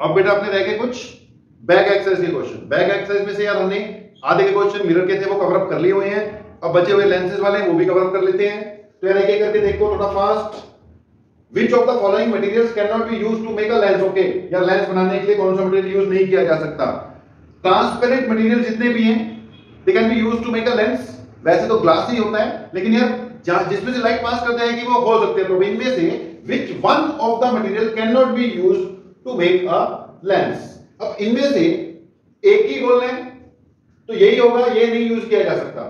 अब बेटा अपने रह गए कुछ? बैक एक्सरसाइज के क्वेश्चन बैक एक्सरसाइज में से यार हमने आधे के क्वेश्चन मिरर के थे, वो कवर अप कर लिए हुए हैं। अब बचे हुए लेंसेज वाले वो भी कवर अप कर लेते हैं। तो यार एक एक करके देखो, थोड़ा fast which of the following materials can not be use to make a lens okay या लेंस बनाने के लिए कौन सा मटेरियल यूज़ नहीं किया जा सकता? ट्रांसपेरेंट मटेरियल जितने भी हैं they can be use to make a lens वैसे तो ग्लास ही होता है, लेकिन यार जिसमें से लाइट पास करते हैं कि वो हो सकते हैं तो इनमें से which one of the material can not be use to make a lens अब इनमें से एक ही रहे हैं तो यही होगा, ये नहीं यूज़ किया जा सकता।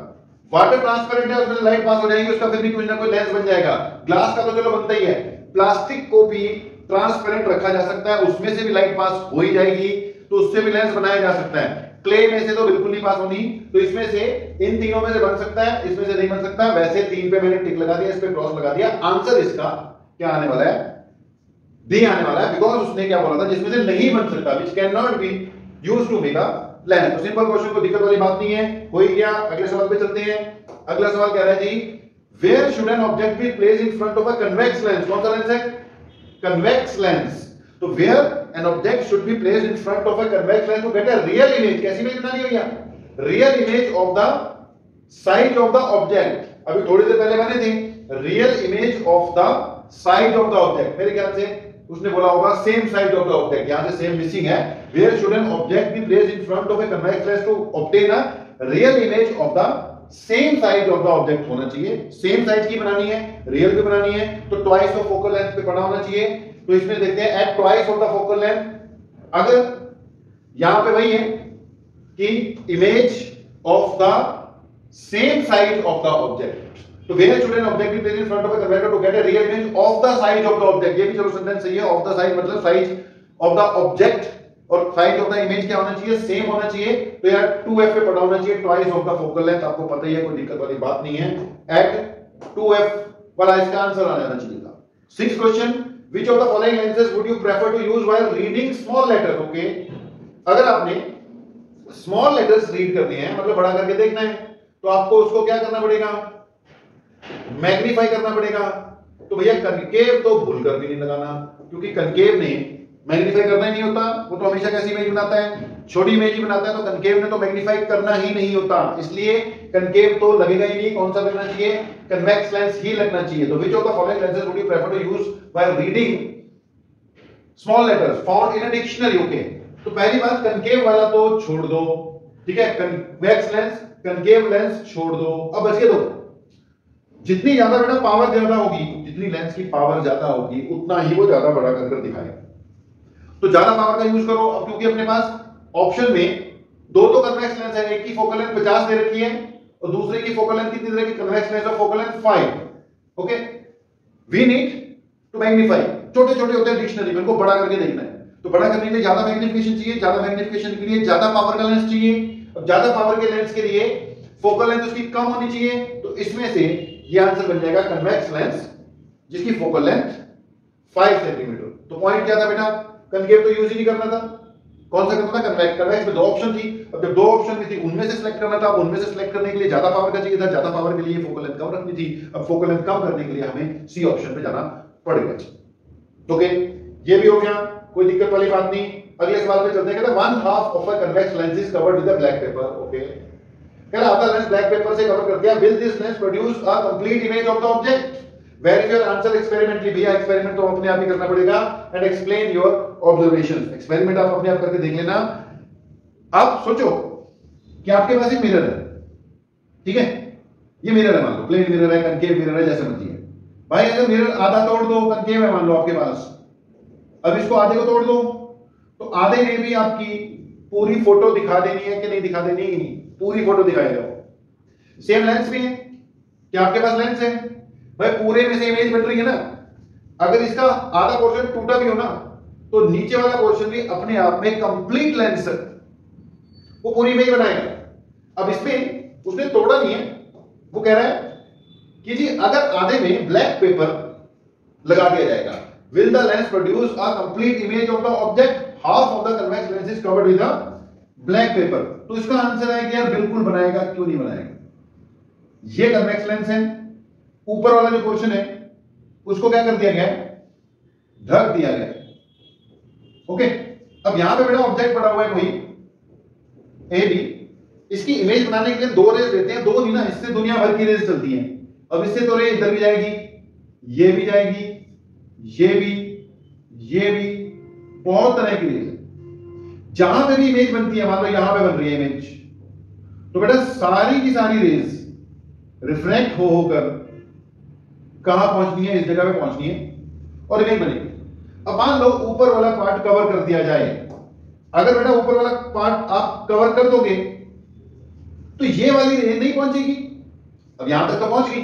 वाटर ट्रांसपेरेंट है उसमें लाइट पास हो जाएगी, उसका फिर भी कुछ ना कोई लेंस बन जाएगा। ग्लास का तो चलो बनता ही है। प्लास्टिक को भी ट्रांसपेरेंट रखा जा सकता है, उसमें से भी लाइट पास हो ही जाएगी तो उससे भी लेंस बनाया जा सकता है। क्ले में से तो बिल्कुल नहीं पास होनी तो इसमें से इन तीनों में से बन सकता है, इसमें से नहीं बन सकता। वैसे तीन पे मैंने टिक लगा दिया, इस पे क्रॉस लगा दिया। आंसर इसका क्या आने वाला है? डी आने वाला है बिकॉज़ उसने क्या बोला था, जिसमें से नहीं बन सकता which can not be use to make a lens तो सिंपल क्वेश्चन को दिक्कत वाली बात नहीं है, हो ही गया, अगले सवाल पे चलते हैं। अगला सवाल कह रहा है जी where should an object be place in front of a convex lens कौन सा लेंस है? कन्वेक्स लेंस तो where an object should be place in front of a convex lens to get a real image कैसी image बनानी भैया? Real image of the side of the object अभी थोड़ी देर पहले मैंने थे। Real image of the side of the object मेरे ख्याल से उसने बोला होगा same side of the object यहाँ से सेम मिसिंग है। Where should an object be placed in front of a convex lens to obtain a real image of the same side of the object होना चाहिए। Same side की बनानी है real भी बनानी है तो ट्वाइस ऑफ़ फोकल लेंथ पे पड़ा होना चाहिए। तो इसमें देखते हैं at twice of the focal length अगर यहाँ पे वही है कि image of the same side of the object तो when as object is placed in front of a computer to get a real image of the size of the object ये भी ज़रूर सेंटेंस सही है ऑफ़ द साइज़ मतलब size of the object और size of the image क्या होना चाहिए? सेम होना चाहिए। तो यार 2f पे पड़ा होना चाहिए twice of the focal length आपको पता ही है, कोई दिक्कत वाली बात नहीं है। एट 2f वाला इसका आंसर आ जाना चाहिए था। Sixth question which of the following lenses would you prefer to use while reading small letter okay अगर आपने स्मॉल लेटर्स रीड करनी हैं मतलब बड़ा करके देखना है तो आपको उसको क्या करना पड़ेगा? मैग्नीफाई करना पड़ेगा। तो भैया कनकेव तो भूल कर भी नहीं लगाना, क्योंकि कनकेव ने मैग्नीफाई करना ही नहीं होता। वो तो हमेशा कैसी इमेज बनाता है? छोटी इमेज ही बनाता है तो कनकेव ने तो मैग्नीफाई करना ही नहीं होता। इसलिए कनकेव तो लगेगा ही नहीं, कौन सा लगना चाहिए? कन्वेक्स लेंस ही लगना चाहिए। तो which of the following lenses would you prefer to use while reading small letters found in a dictionary okay तो पहली बात कनकेव वाला तो छोड़ दो, ठीक है? कन्वेक्स लेंस कनकेव लेंस छोड़ दो। अब बच के दो। जितनी ज़्यादा बेटा पावर ज़्यादा होगी, जितनी लेंस की पावर ज़्यादा होगी, उतना ही वो ज़्यादा बड़ा कर कर दिखाएगा। तो ज़्यादा पावर का यूज़ करो, अब क्योंकि अपने पास ऑप्शन में दो तो कन्वेक्स लेंस है, एक की फोकल लेंथ 50 दे रखी है, और दूसरे की फोकल लेंथ कितनी दे रखी कन्वेक्स लेंस और focal length 5 okay we need to magnify छोटे छोटे होते हैं डिक्शनरी में, उनको बड़ा करके देखना है। तो बड़ा करने के लिए ज़्यादा मैग्निफिकेशन चाहिए, ज़्यादा मैग्निफिकेशन के लिए ज़्यादा पावर का लेंस चाहिए। अब ज़्यादा पावर के लेंस के लिए फोकल लेंथ उसकी कम होनी चाहिए तो इसमें से ये आंसर बन जाएगा कन्वेक्स लेंस जिसकी फोकल लेंथ 5 सेंटीमीटर तो पॉइंट क्या था बेटा? कनकेव तो यूज़ ही नहीं करना था। कौन सा करना था? कन्वेक्स कन्वेक्स में दो ऑप्शन थी। अब जब दो ऑप्शन थी, उनमें से सिलेक्ट करना था, उनमें से सिलेक्ट करने के लिए ज़्यादा पावर का चाहिए था, ज़्यादा पावर के लिए फोकल लेंथ कम रखनी थी। अब फोकल लेंथ कम करने के लिए हमें सी ऑप्शन पे जाना पड़ेगा। ओके ये भी हो गया। कोई दिक्कत वाली बात नहीं। अगले सवाल पे चलते हैं। One half of a convex lens is covered with a black paper okay रहा आधा लेंस ब्लैक पेपर से कवर कर दिया। Will this lens produce a complete image of the object verify your answer experimentally भैया experiment तो अपने आप ही करना पड़ेगा। And explain your observations experiment आप अपने आप करके देख लेना। अब सोचो, कि आपके पास एक मिरर है। ठीक है? ये मिरर है, मान लो। प्लेन मिरर है कनकेव मिरर है, जैसे मर्ज़ी है। भाई, अगर मिरर आधा तोड़ दो कनकेव है, मान लो आपके पास। अब इसको आधे को तोड़ दो। तो आधे में भी आपकी पूरी फ़ोटो दिखा देनी है कि नहीं दिखा देनी पूरी फ़ोटो दिखाएगा वो सेम लेंस भी है। क्या आपके पास लेंस है? भाई, पूरे में से इमेज बन रही है ना? अगर इसका आधा पोर्शन टूटा भी हो ना तो नीचे वाला पोर्शन भी अपने आप में कंप्लीट लेंस वो पूरी इमेज बनाएगा। अब इसमें उसने तोड़ा नहीं है। वो कह रहा है कि जी, अगर आधे में ब्लैक पेपर लगा दिया जाएगा will the lens produce a complete image of the object half of the convex lens is covered with black paper तो इसका आंसर है कि यार, बिल्कुल बनाएगा, क्यों नहीं बनाएगा? ये कन्वेक्स लेंस है। ऊपर वाला जो क्वेश्चन है, उसको क्या कर दिया गया ढक दिया गया ओके अब यहाँ पे बेटा ऑब्जेक्ट पड़ा हुआ है कोई। ए बी इसकी इमेज बनाने के लिए दो रेस देते हैं। दो नहीं ना, इससे दुनिया भर की रेस चलती है। अब इससे तो रेस इधर भी जाएगी, ये भी जाएगी, ये भी ये भी। बहुत तरह की रेज जहाँ पे भी इमेज बनती है मान लो यहाँ पे बन रही है इमेज तो बेटा, सारी की सारी रेज रिफ्लेक्ट हो होकर कहाँ पहुंचनी है, इस जगह पे पहुंचनी है, और इमेज बनेगी। अब मान लो, ऊपर वाला पार्ट कवर कर दिया जाए। अगर बेटा, ऊपर वाला पार्ट आप कवर कर दोगे तो ये वाली रेंज नहीं पहुंचेगी। अब यहाँ तक तो पहुँच गई।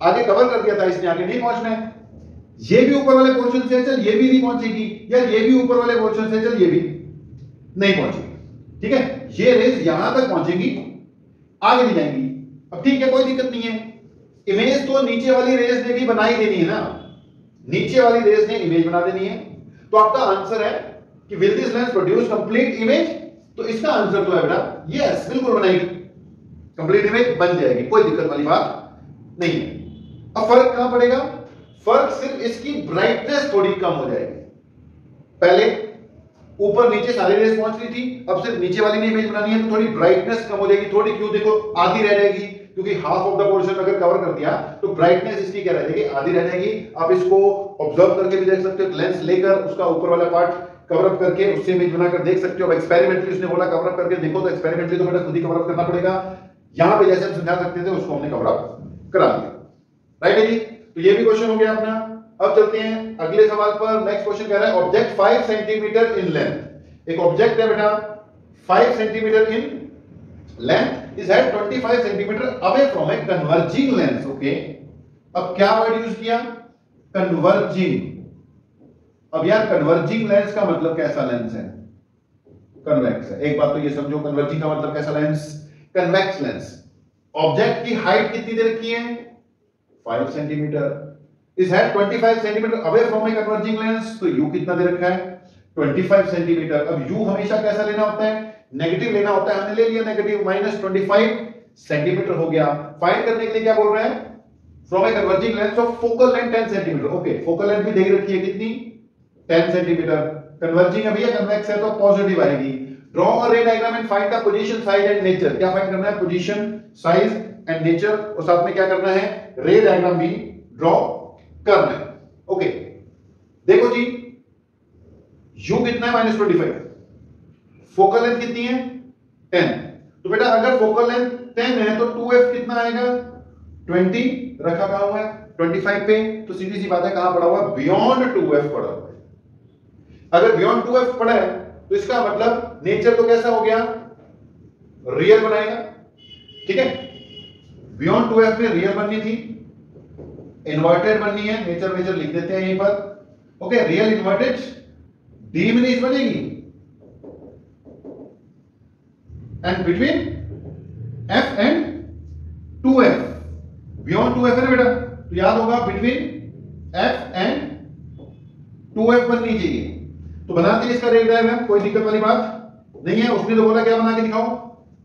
आगे कवर कर दिया था, इसने आगे नहीं पहुँचना है। ये भी ऊपर वाले पोर्शन से चल, ये भी नहीं पहुंचेगी। या ये भी ऊपर वाले पोर्शन से चल, ये भी। नहीं पहुंचेगी ठीक है? ये रेस यहाँ तक पहुंचेगी, आगे नहीं जाएँगी। अब ठीक है, कोई दिक्कत नहीं है। इमेज तो नीचे वाली रेस ने भी बनाई देनी है ना। नीचे वाली रेस ने इमेज बना देनी है। तो आपका आंसर है कि will this lens produce complete image तो इसका आंसर तो है बेटा यस बिल्कुल बनाएगी। कंप्लीट इमेज बन जाएगी, कोई दिक्कत वाली बात नहीं है। अब फ़र्क कहाँ पड़ेगा? फ़र्क सिर्फ़ इसकी ब्राइटनेस थोड़ी कम हो जाएगी। पहले ऊपर नीचे सारी रेस पहुँच रही थी। अब सिर्फ़ नीचे वाली ने इमेज बनानी है तो थोड़ी ब्राइटनेस कम हो जाएगी, थोड़ी क्यों देखो आधी रह जाएगी, क्योंकि हाफ़ ऑफ़ द पोर्शन अगर कवर कर दिया तो ब्राइटनेस इसकी क्या रह जाएगी? आधी रह जाएगी। आप इसको ऑब्ज़र्व करके भी देख सकते हो लेंस लेकर उसका ऊपर वाला पार्ट कवर अप करके उससे इमेज बनाकर देख सकते हो। एक्सपेरिमेंटली उसने बोला कवर अप करके देखो तो एक्सपेरिमेंटली तो बेटा खुद ही कवर अप करना पड़ेगा। यहाँ पे जैसे हम समझा सकते थे, उसको हमने कवर अप करा दिया। राइट है जी? तो ये भी क्वेश्चन हो गया अपना। अब चलते हैं अगले सवाल पर। नेक्स्ट क्वेश्चन कह रहा है? ऑब्जेक्ट 5 सेंटीमीटर इन लेंथ एक ऑब्जेक्ट है बेटा 5 centimetre in length is had 25 centimetre away from a converging lens okay अब क्या वर्ड यूज़ किया? कन्वर्जिंग अब यार कन्वर्जिंग लेंस का मतलब कैसा लेंस है? कन्वेक्स है। एक बात तो ये समझो कन्वर्जिंग का मतलब कैसा लेंस कन्वेक्स लेंस ऑब्जेक्ट की हाइट कितनी दे रखी है? 5 centimetre is had 25 centimetre away from a converging lens तो u कितना दे रखा है? 25 सेंटीमीटर अब u हमेशा कैसा लेना होता है? नेगेटिव लेना होता है, हमने ले लिया नेगेटिव माइनस 25 सेंटीमीटर हो गया। फाइंड करने के लिए क्या बोल रहे हैं? From a converging lens of focal length 10 centimetre okay focal length भी दे रखी है कितनी? 10 सेंटीमीटर कन्वर्जिंग अभी कन्वेक्स है तो पॉजिटिव आएगी। Draw a ray diagram and find the position size and nature क्या फाइंड करना है? पोजीशन साइज़ एंड नेचर और साथ में क्या करना है? रे डायग्राम भी ड्रॉ करना है ओके देखो जी, u कितना है? Minus twenty five focal length कितनी है? टेन तो बेटा, अगर फोकल लेंथ टेन है तो टू एफ़ कितना आएगा? ट्वेंटी रखा कहा हुआ है? ट्वेंटी फाइव पे। तो सीधी सी बात है, कहाँ पड़ा हुआ बियॉन्ड टू एफ़ पड़ा हुआ है। अगर बियॉन्ड टू एफ़ पड़ा है तो इसका मतलब नेचर तो कैसा हो गया? रियल बनाएगा। ठीक है? बियॉन्ड टू एफ़ में रियल बननी थी। इन्वर्टेड बननी है नेचर नेचर लिख देते हैं यहीं पर। ओके रियल इन्वर्टेड डीमिनिश बनेगी। And between F and two F beyond two F है ना बेटा? तो याद होगा between F and two F बननी चाहिए। तो बनाते इसका रेड डायग्राम कोई दिक्कत वाली बात नहीं है। उसने तो बोला, क्या बना के दिखाओ?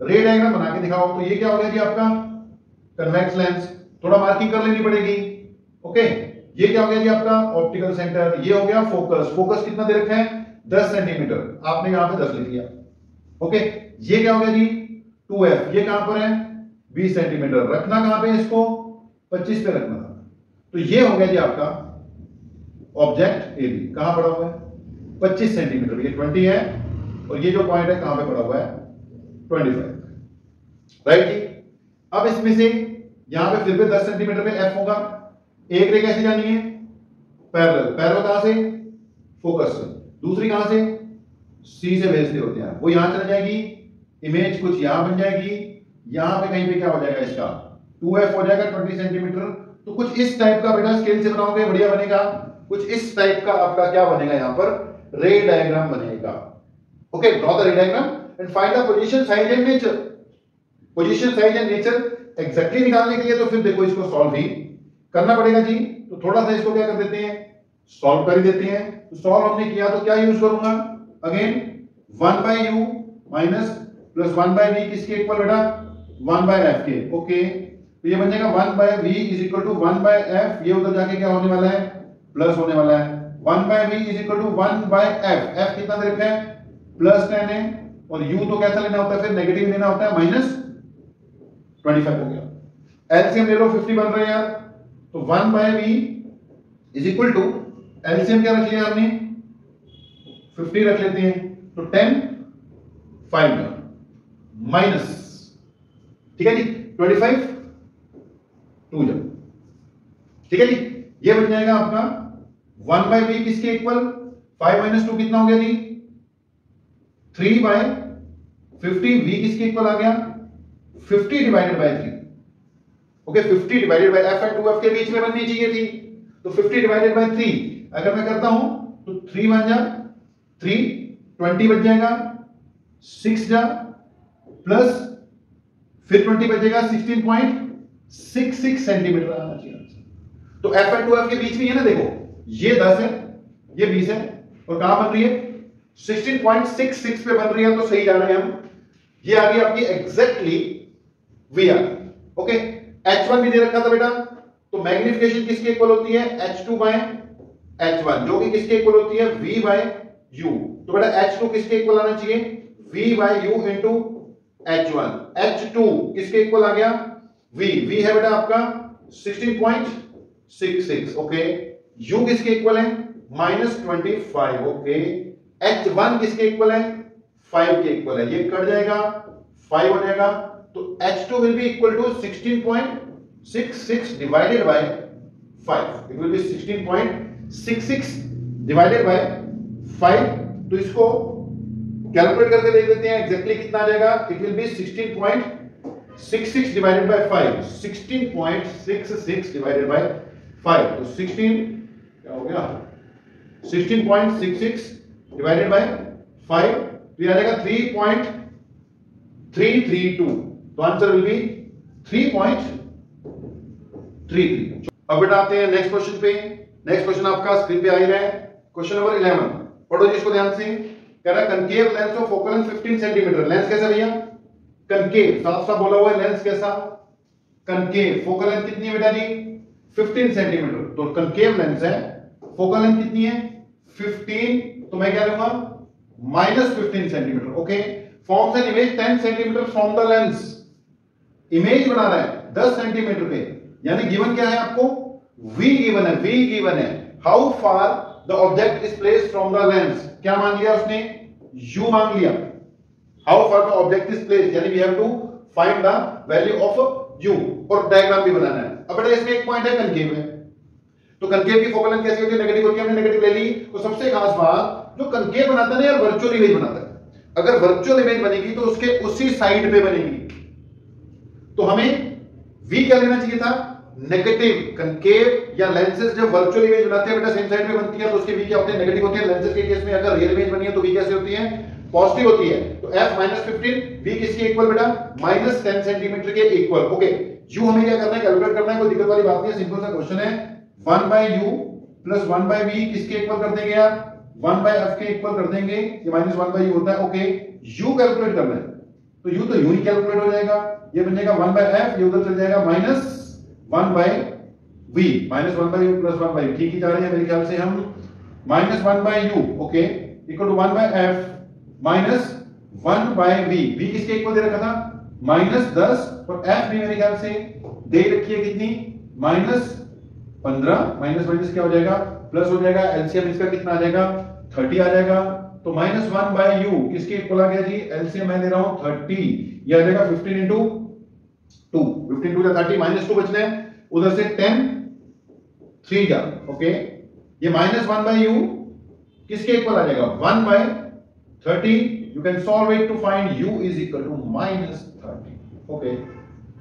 रेड डायग्राम बना के दिखाओ। तो ये क्या हो गया जी आपका? कन्वेक्स लेंस थोड़ा मार्किंग कर लेनी पड़ेगी। ओके ये क्या हो गया जी आपका? ऑप्टिकल सेंटर ये हो गया फोकस फोकस कितना दे रखा है? 10 सेंटीमीटर आपने यहाँ पे 10 लिख दिया। ओके ये क्या हो गया जी? 2f ये कहाँ पर है? 20 सेंटीमीटर रखना कहाँ पे इसको? 25 पे रखना। था तो ये हो गया जी आपका ऑब्जेक्ट ए बी कहाँ पड़ा हुआ है? 25 सेंटीमीटर ये 20 है और ये जो पॉइंट है कहाँ पे पड़ा हुआ है? 25 राइट जी? अब इसमें से यहाँ पे फिर भी 10 सेंटीमीटर पे एफ़ होगा। एक रे कैसे जानी है? पैरेलल पैरेलल कहाँ से? फोकस से। दूसरी कहाँ से? सी से भेजते होते हैं। वो यहाँ चल जाएगी। इमेज कुछ यहाँ बन जाएगी। यहाँ पे कहीं पे क्या हो जाएगा इसका? 2f हो जाएगा 20 सेंटीमीटर तो कुछ इस टाइप का बेटा स्केल से बनाओगे, बढ़िया बनेगा। कुछ इस टाइप का आपका क्या बनेगा यहाँ पर? रे डायग्राम बनेगा। Okay draw the ray diagram and find the position size and nature position size and nature exactly निकालने के लिए तो फिर देखो इसको सॉल्व ही करना पड़ेगा जी। तो थोड़ा सा इसको क्या कर देते हैं? सॉल्व कर ही देते हैं। तो सॉल्व हमने किया तो क्या यूज़ करूँगा? Again one by U minus plus one by V किसके इक्वल बेटा? वन बाय एफ़ के। ओके तो ये बन जाएगा one by V is equal to one by F ये उधर जाके क्या होने वाला है? प्लस होने वाला है। One by V is equal to one by F F कितना दे रखा है? प्लस टेन है और u तो कैसा लेना होता है फिर? नेगेटिव लेना होता है। माइनस ट्वेंटी फाइव हो गया। एलसीएम ले लो फिफ्टी बन रहे हैं यार। तो one by V is equal to LCM क्या रख लिया आपने? फिफ्टी रख लेते हैं। तो टेन फाइव माइनस ठीक है जी? ट्वेंटी फाइव टू जब ठीक है जी? ये बन जाएगा आपका वन बाय वी किसके इक्वल फाइव माइनस टू कितना हो गया जी? थ्री बाय फिफ्टी वी किसके इक्वल आ गया? Fifty divided by three okay fifty divided by f and two f के बीच में बननी चाहिए थी। तो फिफ्टी डिवाइडेड बाय थ्री अगर मैं करता हूँ तो थ्री बन जा थ्री ट्वेंटी बच जाएगा सिक्स जा प्लस फिर ट्वेंटी बचेगा sixteen point six six centimetre आना चाहिए तो एफ़ एंड टू एफ़ के बीच में है ना देखो, ये दस है, ये बीस है, और कहाँ बन रही है? सिक्सटीन पॉइंट सिक्स सिक्स पे बन रही है तो सही जा रहे हैं हम। ये आ गई आपकी exactly v r okay h one भी दे रखा था बेटा। तो मैग्निफिकेशन किसके इक्वल होती है? H two by h one जो कि किसके इक्वल होती है? वी बाय यू तो बेटा एच टू किसके इक्वल आना चाहिए? V by u into h one h two किसके इक्वल आ गया? वी वी है बेटा आपका sixteen point six six okay u किसके इक्वल है? Minus twenty five okay h one किसके इक्वल है? फाइव के इक्वल है। ये कट जाएगा फाइव हो जाएगा तो h two will be equal to sixteen point six six divided by five it will be sixteen point six six divided by five तो इसको कैलकुलेट करके देख लेते हैं एग्जैक्टली कितना आ जाएगा it will be sixteen point six six divided by five sixteen point six six divided by five तो सिक्सटीन क्या हो गया? Sixteen point six six divided by five तो यह आ जाएगा three point three three two तो answer will be three point three three अब बेटा आते हैं नेक्स्ट क्वेश्चन पे। नेक्स्ट क्वेश्चन आपका स्क्रीन पे आ ही रहा है। क्वेश्चन नंबर इलेवन पढ़ो जी इसको ध्यान से। कह रहा concave lens of focal length 15 centimetre lens कैसा भैया? कनकेव साफ़ साफ़ बोला हुआ है लेंस कैसा? कनकेव फोकल लेंथ कितनी बेटा जी? 15 सेंटीमीटर तो कनकेव लेंस है। फोकल लेंथ कितनी है? 15 तो मैं क्या लूँगा minus fifteen centimetre okay forms an image 10 centimetre from the lens image बना रहा है 10 सेंटीमीटर पे। यानी गिवन क्या है आपको? वी गिवन है वी गिवन है। How far the object is place from the lens क्या मांग लिया उसने? यू मांग लिया। How far the object is place यानी we have to find the value of u और डायग्राम भी बनाना है। अब बेटा इसमें एक पॉइंट है कनकेव है। तो कनकेव की फोकल लेंथ कैसी होती है? नेगेटिव होती है, हमने नेगेटिव ले ली। तो सबसे खास बात, जो कनकेव बनाता है ना यार वर्चुअल इमेज बनाता है। अगर वर्चुअल इमेज बनेगी तो उसके उसी साइड पे बनेगी। तो हमें v क्या लेना चाहिए था? नेगेटिव कनकेव या लेंसेज जब वर्चुअल इमेज बनाते हैं, बेटा सेम साइड पे बनती है तो उसके v क्या होते हैं? नेगेटिव होते हैं। लेंसेज के केस में अगर रियल इमेज बनी है तो v कैसे होती है? पॉजिटिव होती है। तो f माइनस फिफ्टीन वी किसके इक्वल बेटा? माइनस टेन सेंटीमीटर के इक्वल ओके u हमें क्या करना है? कैलकुलेट करना है। कोई दिक्कत वाली बात नहीं है। सिंपल सा क्वेश्चन है। One by u plus one by v किसके इक्वल कर देंगे यार वन बाय एफ़ के इक्वल कर देंगे। ये माइनस वन बाय यू होता है। ओके यू कैलकुलेट करना है। तो यू तो यू ही कैलकुलेट हो जाएगा, ये बन जाएगा वन बाय एफ़, ये उधर चल जाएगा minus one by v, minus one by u plus one by ठीक ही जा रहे हैं मेरे ख्याल से हम? Minus one by u, okay? Equal to one by f minus one by v. V किसके इक्वल दे रखा था? माइनस दस। और एफ़ भी मेरे ख्याल से दे रखी है कितनी? माइनस पंद्रह। माइनस माइनस क्या हो जाएगा? प्लस हो जाएगा, एलसीएम इसका कितना आ जाएगा? थर्टी आ जाएगा। तो माइनस वन बाय यू किसके इक्वल आ गया जी? एलसीएम मैं ले रहा हूँ थर्टी ये आ जाएगा fifteen into two fifteen two thirty minus two बचना है। उधर से टेन थ्री जा ओके ये माइनस वन बाय यू किसके इक्वल आ जाएगा? One by thirty you can solve it to find u is equal to minus thirty okay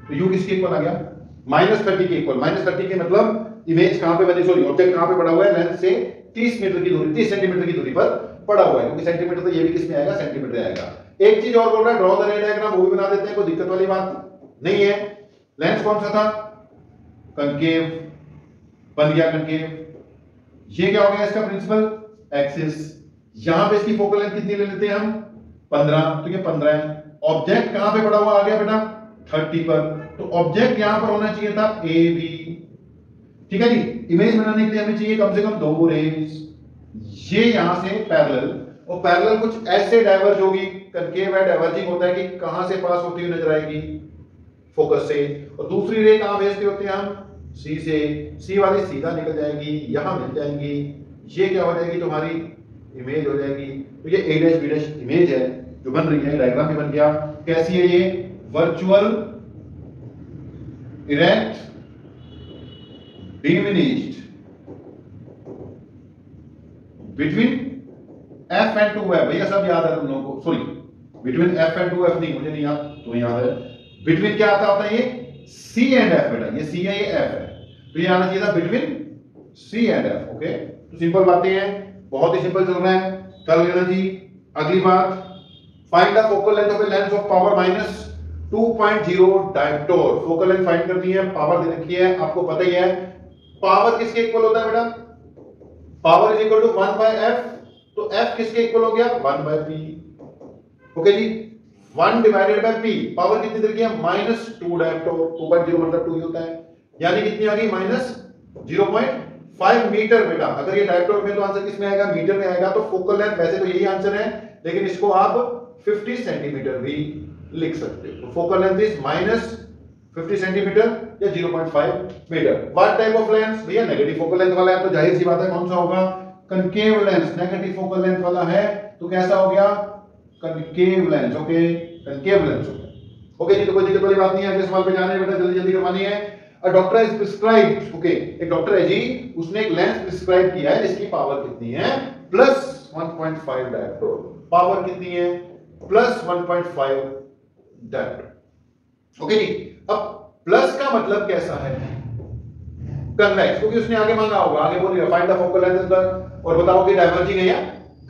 तो यू किसके इक्वल आ गया? माइनस थर्टी के इक्वल माइनस थर्टी के मतलब इमेज कहाँ पे बनी? सॉरी ऑब्जेक्ट कहाँ पे पड़ा हुआ है? लेंस से 30 मीटर की दूरी 30 सेंटीमीटर की दूरी पर पड़ा हुआ है, क्योंकि सेंटीमीटर तो ये भी किसमें आएगा सेंटीमीटर आएगा। एक चीज़ और बोल रहा है ड्रॉ द रे डायग्राम वो भी बना देते हैं, कोई दिक्कत वाली बात नहीं है। लेंस कौन सा था? कंकेव बन गया कंकेव ये क्या हो गया इसका प्रिंसिपल एक्सिस यहाँ पे इसकी फोकल लेंथ कितनी ले लेते हैं हम? 15 तो ये 15 है। ऑब्जेक्ट कहाँ पे पड़ा हुआ? आ गया बेटा 30 पर। तो ऑब्जेक्ट यहाँ पर होना चाहिए था ए बी ठीक है जी? इमेज बनाने के लिए हमें चाहिए कम से कम दो रेज ये यहाँ से पैरेलल और पैरेलल कुछ ऐसे डाइवर्ज होगी कनकेव है डाइवर्जिंग होता है कि कहाँ से पास होती हुई नज़र आएगी फोकस से। और दूसरी रे कहाँ भेजते होते हैं हम? सी से। सी वाली सीधा निकल जाएगी, यहाँ मिल जाएँगी। ये क्या हो जाएगी? तुम्हारी इमेज हो जाएगी। तो ये A dash B dash image है, जो बन रही है डायग्राम भी बन गया। कैसी है ये? Virtual erect diminished. Between f and two f भैया सब याद है तुम लोगों को sorry between f and two f नहीं, मुझे नहीं याद, तुम्हें याद है. बिटवीन क्या आता होता है ये? सी एंड एफ़ बेटा, ये सी है, ये एफ़ है. तो ये आना चाहिए था between c and f okay तो सिंपल बातें हैं, बहुत ही सिंपल चल रहा है. कर लेना जी, अगली बात. Find the focal length of lens of power minus 2.0 dioptre focal length find करनी है पावर दे रखी है, आपको पता ही है. पावर किसके इक्वल होता है बेटा? Power is equal to one by f तो एफ़ किसके इक्वल हो गया? One by p. Okay ji? One divided by p power कितनी दे है? Minus two dioptre two point zero मतलब टू ही होता है। यानी कितनी आ गई? Minus zero point five metre बेटा। अगर ये डायप्टोर में तो आंसर किसमें आएगा? मीटर में आएगा। तो फोकल लेंथ वैसे तो यही आंसर है, लेकिन इसको आप 50 सेंटीमीटर भी लिख सकते हो। तो focal length is minus 50 centimetre या 0.5 metre. What type of lens भैया नेगेटिव फोकल लेंथ वाला है तो ज़ाहिर सी बात है, कौन सा होगा? Concave lens negative focal length वाला है तो कैसा हो गया? Concave lens okay concave lens okay जी तो कोई दिक्कत वाली बात नहीं है, अगले सवाल पे जाना है बेटा, जल्दी जल्दी करवानी है। A doctor is prescribed okay एक डॉक्टर है जी, उसने एक लेंस प्रिस्क्राइब किया है, जिसकी पावर कितनी है? प्लस 1.5 डायप्टोर पावर कितनी है? प्लस 1.5 डायप्टोर ओके जी? अब प्लस का मतलब कैसा है? कन्वेक्स क्योंकि उसने आगे मांगा होगा, आगे बोल रही फाइंड द फोकल लेंथ और बताओ कि डाइवर्जिंग है या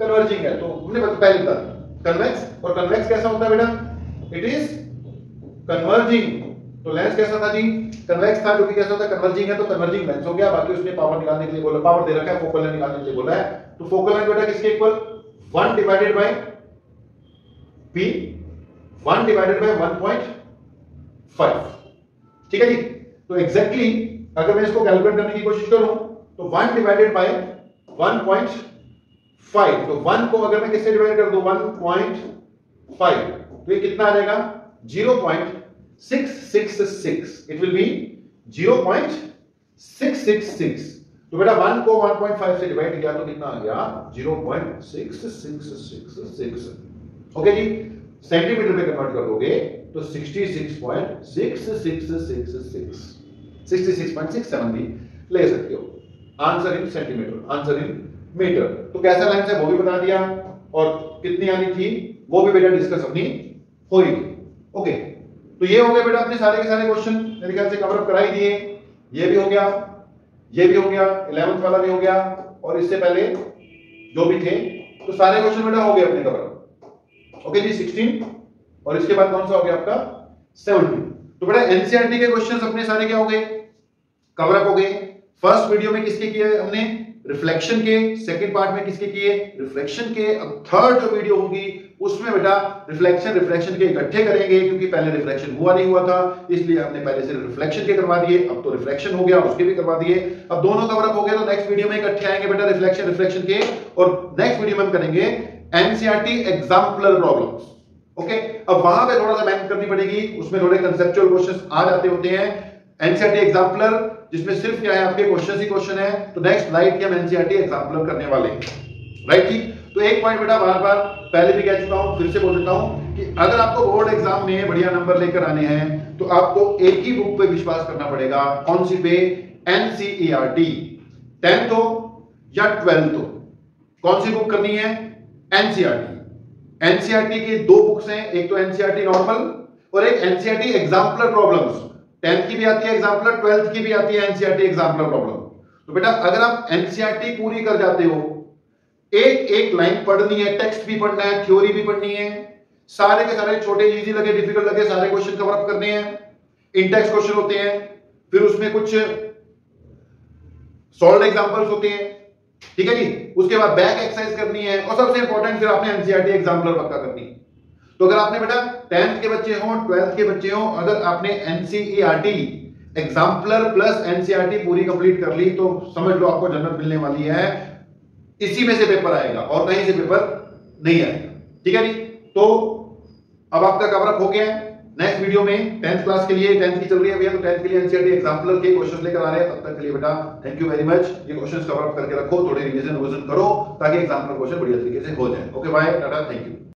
कन्वर्जिंग है तो हमने पहले बता कन्वेक्स और कन्वेक्स कैसा होता है बेटा? इट इज़ कन्वर्जिंग तो लेंस कैसा था जी? कन्वेक्स था, जो कि कैसा है कन्वर्जिंग है तो कन्वर्जिंग लेंस हो गया। बाकी उसने पावर निकालने के लिए बोला पावर दे रखा है फोकल लेंथ निकालने के लिए बोला है। तो फोकल लेंथ बेटा किसके equal 1 divided by p 1 divided by 1.5 ठीक है जी? तो एग्जैक्टली exactly, अगर मैं इसको कैलकुलेट करने की कोशिश करूँ तो one divided by one point five तो वन को अगर मैं किससे डिवाइड कर दू? वन पॉइंट फाइव तो ये कितना आ जाएगा? Zero point six six six it will be zero point six six six तो बेटा वन को वन पॉइंट फाइव से डिवाइड किया तो कितना आ गया? Zero point six six six six okay जी? सेंटीमीटर में कन्वर्ट कर दोगे तो 66.6666 66.67 भी ले सकते हो। Answer in centimetre answer in metre तो कैसा लेंस है, वो भी बता दिया। और कितनी आनी थी, वो भी बेटा डिस्कस अपनी होगी ओके तो ये हो गया बेटा अपने सारे के सारे क्वेश्चन मेरे ख्याल से कवर अप कराई दिए। ये भी हो गया। ये भी हो गया। इलेवंथ वाला भी हो गया। और इससे पहले जो भी थे तो सारे क्वेश्चन बेटा हो गए अपने कवर ओके जी सिक्सटीन और इसके बाद कौन सा हो गया आपका? सेवनटीन तो बेटा एनसीआरटी के क्वेश्चंस अपने सारे क्या हो गए? कवर अप हो गए. फ़र्स्ट वीडियो में किसके किए हमने? रिफ्लेक्शन के. सेकंड पार्ट में किसके किए? रिफ्लेक्शन के. अब थर्ड जो वीडियो होगी, उसमें बेटा रिफ्लेक्शन रिफ्लेक्शन के इकट्ठे करेंगे, क्योंकि पहले रिफ्लेक्शन हुआ नहीं हुआ था, इसलिए हमने पहले से रिफ्लेक्शन के करवा दिए, अब तो रिफ्लेक्शन हो गया, उसके भी करवा दिए. अब दोनों कवर अप हो गए तो नेक्स्ट वीडियो में इकट्ठे आएँगे बेटा रिफ्लेक्शन रिफ्लेक्शन के. और नेक्स्ट वीडियो में हम करेंगे एनसीआरटी एग्जाम्पलर प्रॉब्लम्स ओके अब वहाँ पे थोड़ा सा मेहनत करनी पड़ेगी। उसमें थोड़े कंसेप्चुअल क्वेश्चंस आ जाते होते हैं। एनसीईआरटी एग्जाम्पलर जिसमें सिर्फ़ क्या है, आपके क्वेश्चन ही क्वेश्चन है। तो नेक्स्ट लाइट के हम एनसीईआरटी एग्जाम्पलर करने वाले हैं। राइट ठीक तो एक पॉइंट बेटा बार बार पहले भी कह चुका हूँ, फिर से बोल देता हूँ कि अगर आपको बोर्ड एग्ज़ाम में बढ़िया नंबर लेकर आने हैं तो आपको एक ही बुक पे विश्वास करना पड़ेगा। कौन सी पे? एनसीईआरटी टेंथ हो या ट्वेल्थ हो? कौन सी बुक करनी है? एनसीईआरटी एनसीआरटी की दो बुक्स हैं, एक तो एनसीआरटी नॉर्मल और एक एनसीआरटी एग्जाम्पलर प्रॉब्लम्स टेंथ की भी आती है एग्जाम्पलर ट्वेल्थ की भी आती है एनसीआरटी एग्जाम्पलर प्रॉब्लम तो बेटा, अगर आप एनसीआरटी पूरी कर जाते हो, एक एक लाइन पढ़नी है टेक्स्ट भी पढ़ना है थ्योरी भी पढ़नी है, सारे के सारे छोटे इजी लगे डिफ़िकल्ट लगे, सारे क्वेश्चन कवर अप करने हैं इंटेक्स क्वेश्चन होते हैं, फिर उसमें कुछ सॉल्व एग्जांपल्स होते हैं ठीक है जी? उसके बाद बैक एक्सरसाइज करनी है और सबसे इंपॉर्टेंट फिर आपने एनसीआरटी एग्जाम्पलर पक्का करनी। है तो अगर आपने बेटा टेंथ के बच्चे हो ट्वेल्थ के बच्चे हो, अगर आपने एनसीईआरटी एग्जाम्पलर प्लस एनसीईआरटी पूरी कंप्लीट कर ली तो समझ लो आपको जन्नत मिलने वाली है। इसी में से पेपर आएगा और कहीं से पेपर नहीं आएगा। ठीक है जी? तो अब आपका कवरअप हो गया है। नेक्स्ट वीडियो में टेंथ क्लास के लिए टेंथ की चल रही है भैया तो टेंथ के लिए एनसीईआरटी एग्जाम्पलर के क्वेश्चन लेकर आ रहे हैं। तब तक के लिए बेटा थैंक यू वेरी मच ये क्वेश्चंस कवर अप करके रखो, थोड़े रिवीजन रिवीजन करो, ताकि एग्जाम्पलर क्वेश्चन बढ़िया तरीके से हो जाए। Okay bye tata thank you